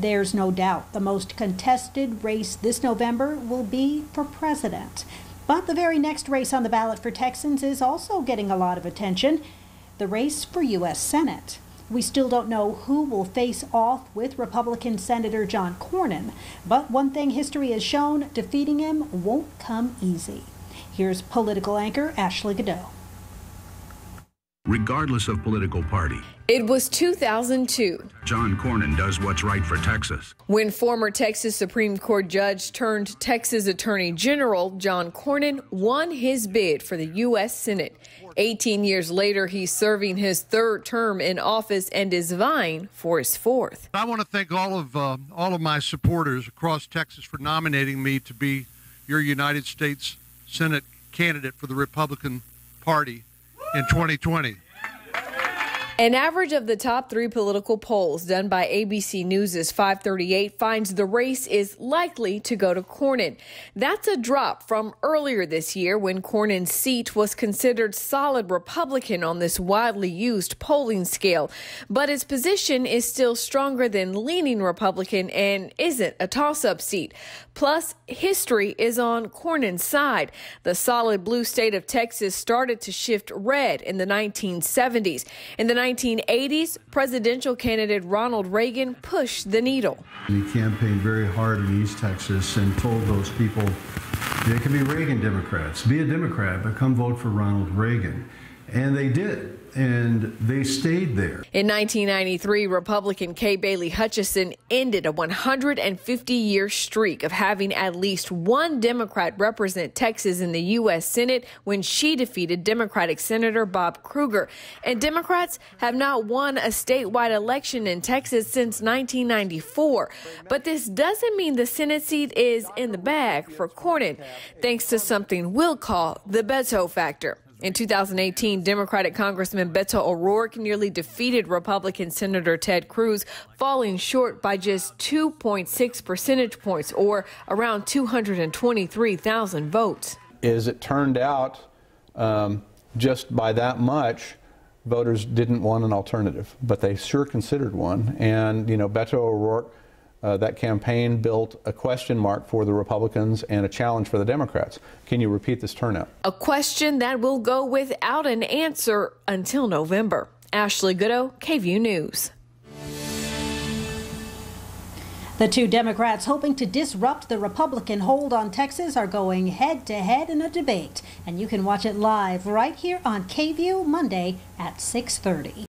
There's no doubt the most contested race this November will be for president. But the very next race on the ballot for Texans is also getting a lot of attention the race for U.S. Senate. We still don't know who will face off with Republican Senator John Cornyn, but one thing history has shown defeating him won't come easy. Here's political anchor Ashley Goudeau. Regardless of political party, it was 2002. John Cornyn does what's right for Texas. When former Texas Supreme Court judge turned Texas Attorney General John Cornyn won his bid for the U.S. Senate. 18 years later, he's serving his third term in office and is vying for his fourth. I want to thank all of uh, all of my supporters across Texas for nominating me to be your United States Senate candidate for the Republican Party in 2020. An average of the top three political polls done by ABC News' 538 finds the race is likely to go to Cornyn. That's a drop from earlier this year when Cornyn's seat was considered solid Republican on this widely used polling scale. But his position is still stronger than leaning Republican and isn't a toss up seat. Plus, history is on Cornyn's side. The solid blue state of Texas started to shift red in the 1970s. In the 1980s, presidential candidate Ronald Reagan pushed the needle. He campaigned very hard in East Texas and told those people they can be Reagan Democrats. Be a Democrat, but come vote for Ronald Reagan. And they did and they stayed there. In 1993, Republican Kay Bailey Hutchison ended a 150 year streak of having at least one Democrat represent Texas in the U.S. Senate when she defeated Democratic Senator Bob Krueger. And Democrats have not won a statewide election in Texas since 1994. But this doesn't mean the Senate seat is in the bag for Cornyn, thanks to something we'll call the Beto factor. In 2018, Democratic Congressman Beto O'Rourke nearly defeated Republican Senator Ted Cruz, falling short by just 2.6 percentage points, or around 223,000 votes. As it turned out, um, just by that much, voters didn't want an alternative, but they sure considered one. And, you know, Beto O'Rourke uh, that campaign built a question mark for the Republicans and a challenge for the Democrats. Can you repeat this turnout? A question that will go without an answer until November. Ashley Goudeau, KVUE News. The two Democrats hoping to disrupt the Republican hold on Texas are going head to head in a debate, and you can watch it live right here on KVUE Monday at 6:30.